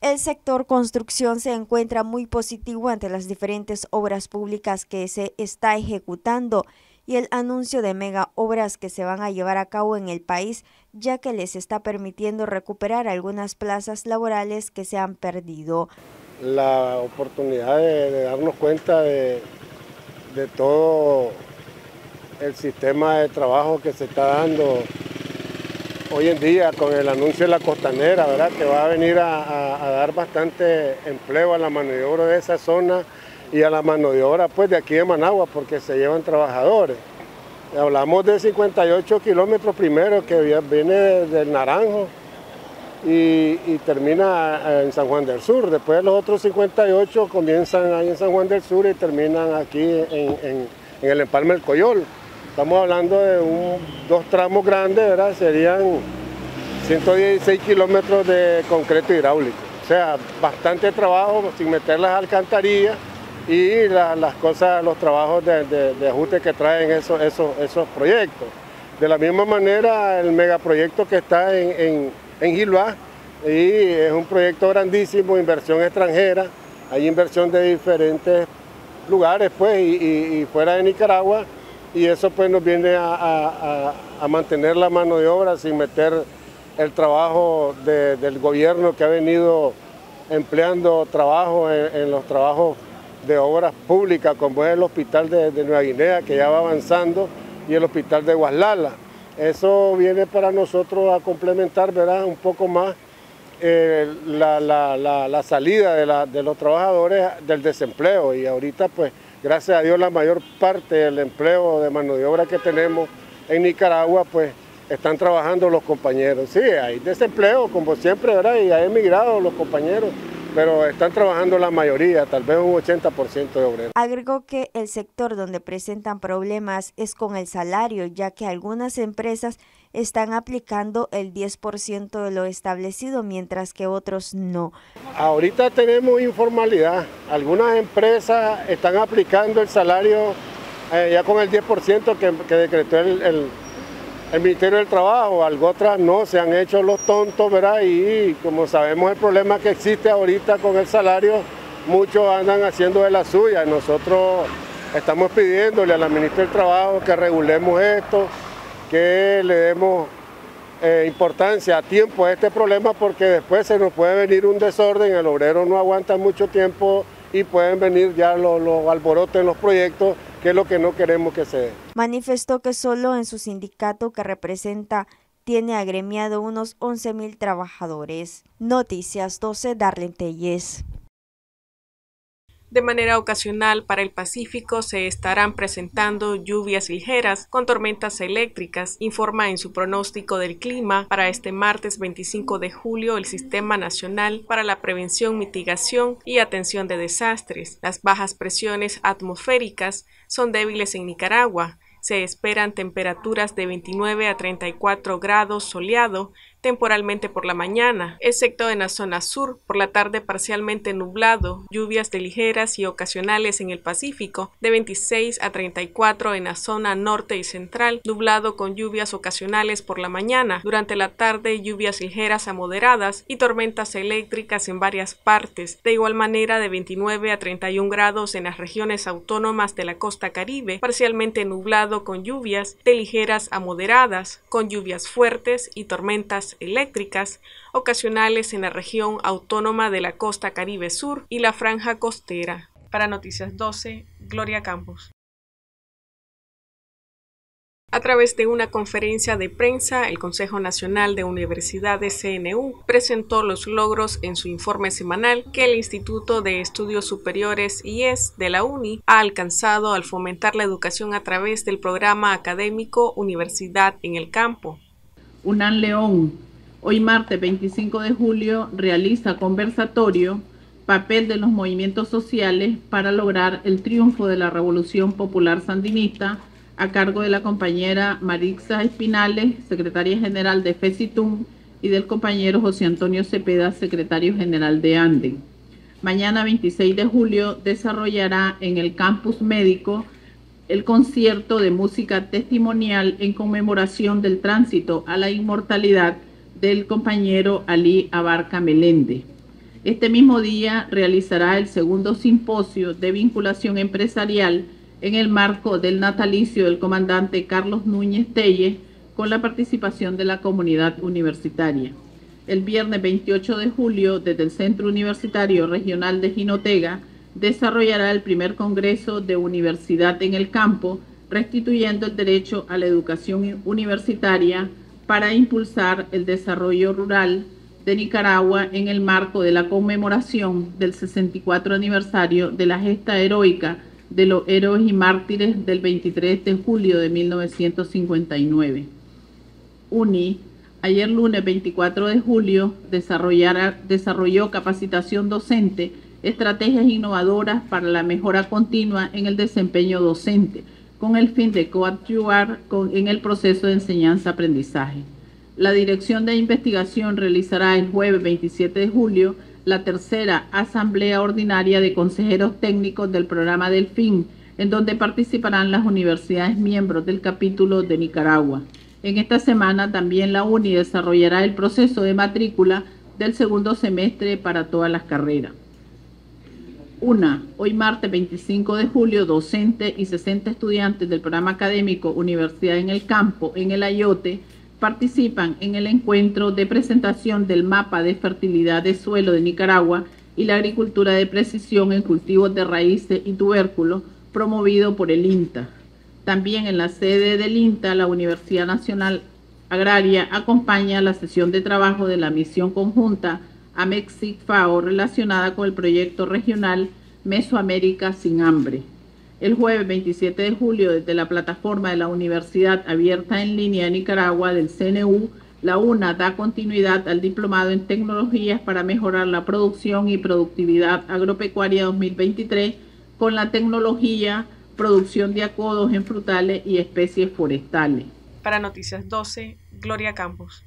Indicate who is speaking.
Speaker 1: El sector construcción se encuentra muy positivo ante las diferentes obras públicas que se está ejecutando y el anuncio de mega obras que se van a llevar a cabo en el país, ya que les está permitiendo recuperar algunas plazas laborales que se han perdido.
Speaker 2: La oportunidad de, darnos cuenta de, todo el sistema de trabajo que se está dando hoy en día con el anuncio de la costanera, ¿verdad? que va a venir a, dar bastante empleo a la mano de obra de esa zona y a la mano de obra pues, de aquí de Managua, porque se llevan trabajadores. Hablamos de 58 kilómetros primero, que viene del Naranjo y, termina en San Juan del Sur. Después los otros 58 comienzan ahí en San Juan del Sur y terminan aquí en, en el Empalme del Coyol. Estamos hablando de dos tramos grandes, ¿verdad? Serían 116 kilómetros de concreto hidráulico. O sea, bastante trabajo sin meter las alcantarillas y las cosas, los trabajos de, ajuste que traen esos, esos, proyectos. De la misma manera, el megaproyecto que está en, en, Gilbá, y es un proyecto grandísimo, inversión extranjera, hay inversión de diferentes lugares, pues, y fuera de Nicaragua, y eso pues nos viene a, mantener la mano de obra sin meter el trabajo del gobierno que ha venido empleando trabajo en, los trabajos de obras públicas, como es el hospital de, Nueva Guinea, que ya va avanzando, y el hospital de Guaslala. Eso viene para nosotros a complementar ¿verdad? un poco más eh, la, salida de, de los trabajadores del desempleo y ahorita pues gracias a Dios la mayor parte del empleo de mano de obra que tenemos en Nicaragua, pues están trabajando los compañeros. Sí, hay desempleo, como siempre, ¿verdad? Y hay emigrado los compañeros, pero están trabajando la mayoría, tal vez un 80% de obreros.
Speaker 1: Agregó que el sector donde presentan problemas es con el salario, ya que algunas empresas están aplicando el 10% de lo establecido, mientras que otros no.
Speaker 2: Ahorita tenemos informalidad. Algunas empresas están aplicando el salario eh, ya con el 10% que, decretó el, Ministerio del Trabajo, algo otras no, se han hecho los tontos, ¿verdad? Y como sabemos el problema que existe ahorita con el salario, muchos andan haciendo de la suya. Nosotros estamos pidiéndole a la Ministra del Trabajo que regulemos esto, que le demos eh, importancia a tiempo a este problema porque después se nos puede venir un desorden, el obrero no aguanta mucho tiempo y pueden venir ya los, los alborotes en los proyectos, que es lo que no queremos que se dé.
Speaker 1: Manifestó que solo en su sindicato que representa tiene agremiado unos 11 mil trabajadores. Noticias 12, Darlene Telles.
Speaker 3: De manera ocasional para el Pacífico se estarán presentando lluvias ligeras con tormentas eléctricas, informa en su pronóstico del clima para este martes 25 de julio el Sistema Nacional para la Prevención, Mitigación y Atención de Desastres. Las bajas presiones atmosféricas son débiles en Nicaragua. Se esperan temperaturas de 29 a 34 grados soleado temporalmente por la mañana, excepto en la zona sur, por la tarde parcialmente nublado, lluvias de ligeras y ocasionales en el Pacífico, de 26 a 34 en la zona norte y central, nublado con lluvias ocasionales por la mañana, durante la tarde lluvias ligeras a moderadas y tormentas eléctricas en varias partes, de igual manera de 29 a 31 grados en las regiones autónomas de la costa caribe, parcialmente nublado con lluvias de ligeras a moderadas, con lluvias fuertes y tormentas eléctricas ocasionales en la región autónoma de la costa Caribe Sur y la franja costera. Para Noticias 12, Gloria Campos. A través de una conferencia de prensa, el Consejo Nacional de Universidades CNU presentó los logros en su informe semanal que el Instituto de Estudios Superiores IES de la UNI ha alcanzado al fomentar la educación a través del programa académico Universidad en el Campo.
Speaker 4: UNAN León, hoy martes 25 de julio, realiza conversatorio papel de los movimientos sociales para lograr el triunfo de la Revolución Popular Sandinista a cargo de la compañera Marixa Espinales, secretaria general de FECITUM, y del compañero José Antonio Cepeda, secretario general de ANDE. Mañana 26 de julio desarrollará en el campus médico el concierto de música testimonial en conmemoración del tránsito a la inmortalidad del compañero Ali Abarca Melende. Este mismo día realizará el segundo simposio de vinculación empresarial en el marco del natalicio del comandante Carlos Núñez Telle con la participación de la comunidad universitaria. El viernes 28 de julio, desde el Centro Universitario Regional de Jinotega, desarrollará el primer Congreso de Universidad en el Campo, restituyendo el derecho a la educación universitaria para impulsar el desarrollo rural de Nicaragua en el marco de la conmemoración del 64 aniversario de la gesta heroica de los héroes y mártires del 23 de julio de 1959. UNI, ayer lunes 24 de julio, desarrolló capacitación docente, estrategias innovadoras para la mejora continua en el desempeño docente, con el fin de coadyuvar en el proceso de enseñanza-aprendizaje. La Dirección de Investigación realizará el jueves 27 de julio la tercera Asamblea Ordinaria de Consejeros Técnicos del programa Delfín, en donde participarán las universidades miembros del capítulo de Nicaragua. En esta semana también la UNI desarrollará el proceso de matrícula del segundo semestre para todas las carreras. Una, hoy martes 25 de julio, docentes y 60 estudiantes del programa académico Universidad en el Campo, en el Ayote, participan en el encuentro de presentación del mapa de fertilidad de suelo de Nicaragua y la agricultura de precisión en cultivos de raíces y tubérculos promovido por el INTA. También en la sede del INTA, la Universidad Nacional Agraria acompaña la sesión de trabajo de la misión conjunta AMEXIC-FAO relacionada con el proyecto regional Mesoamérica sin hambre. El jueves 27 de julio, desde la plataforma de la Universidad Abierta en Línea de Nicaragua del CNU, la UNA da continuidad al diplomado en tecnologías para mejorar la producción y productividad agropecuaria 2023 con la tecnología producción de acodos en frutales y especies forestales.
Speaker 3: Para Noticias 12, Gloria Campos.